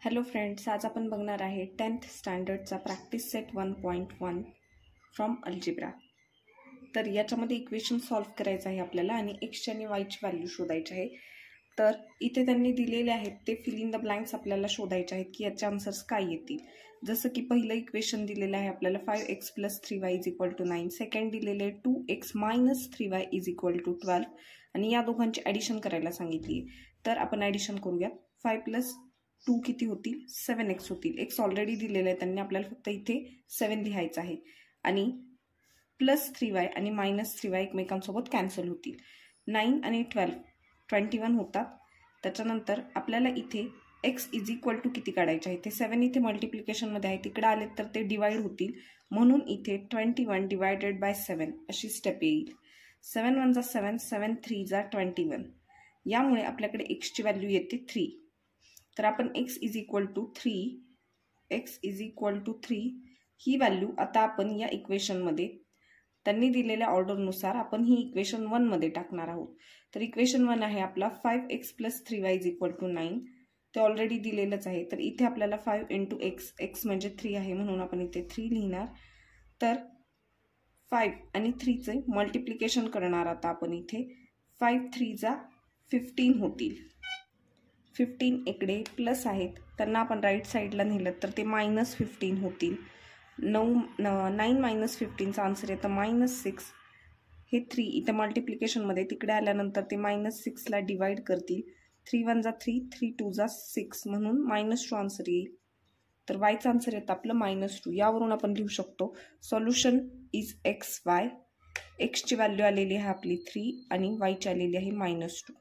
Hello friends आज आपण बघणार आहे tenth स्टँडर्डचा practice set one point one from algebra तर याच्यामध्ये इक्वेशन सॉल्व्ह करायचं आहे आपल्याला आणि एक्सची आणि वायची व्हॅल्यू शोधायची आहे. तर इथे त्यांनी दिलेले आहेत ते फिल इन द ब्लँक्स आपल्याला शोधायचे आहेत की याचे आन्सर्स काय येतील. जसं की पहिलं इक्वेशन दिलेलं आहे आपल्याला five X plus three Y is equal to nine second दिलेले आहे two X minus three Y is equal to twelve आणि या दोघांची ॲडिशन करायला सांगितली तर आपण ॲडिशन करूयात. फाय प्लस टू किती होतील? सेवन एक्स होतील. एक्स ऑलरेडी दिलेलं आहे. त्यांनी आपल्याला फक्त इथे सेवन लिहायचं आहे. आणि प्लस थ्री वाय आणि मायनस थ्री वाय एकमेकांसोबत कॅन्सल होतील. नाईन आणि ट्वेल्व ट्वेंटी वन होतात. त्याच्यानंतर आपल्याला इथे एक्स इज इक्वल टू किती काढायचे आहे? ते सेवन इथे मल्टिप्लिकेशनमध्ये आहे. तिकडे आले तर ते डिवाइड होतील. म्हणून इथे twenty one divided by seven अशी स्टेप येईल. सेवन वन जा सेवन सेवन थ्री जा ट्वेंटी वन. यामुळे आपल्याकडे एक्सची व्हॅल्यू येते थ्री. तर आपण X is equal to three X is equal to three he value आता आपण या इक्वेशनमध्ये त्यांनी दिलेल्या ऑर्डरनुसार आपण ही इक्वेशन वनमध्ये टाकणार आहोत. तर इक्वेशन वन आहे आपला five X plus three Y is equal to nine ते ऑलरेडी दिलेलंच आहे. तर इथे आपल्याला फाईव्ह इंटू एक्स एक्स म्हणजे थ्री आहे म्हणून आपण इथे थ्री लिहिणार. तर फाईव्ह आणि थ्रीचे मल्टिप्लिकेशन करणार आता आपण इथे. फाईव्ह थ्रीचा फिफ्टीन होतील. फिफ्टीन इकडे प्लस आहेत. त्यांना आपण राईट साईडला नेलं तर ते मायनस फिफ्टीन होतील. नऊ नाईन मायनस फिफ्टीनचा आन्सर येतं मायनस सिक्स हे थ्री इथं मल्टिप्लिकेशनमध्ये तिकडे आल्यानंतर ते मायनस सिक्सला डिवाईड करतील. थ्री वन जा थ्री थ्री टू जा सिक्स म्हणून मायनस टू आन्सर येईल. तर वायचं आन्सर येतं आपलं मायनस टू यावरून आपण लिहू शकतो सॉल्युशन इज एक्स वाय एक्सची व्हॅल्यू आलेली आहे आपली थ्री आणि वायची आलेली आहे मायनस टू